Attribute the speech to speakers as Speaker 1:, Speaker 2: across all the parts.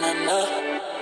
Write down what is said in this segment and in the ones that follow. Speaker 1: na na na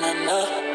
Speaker 1: na na na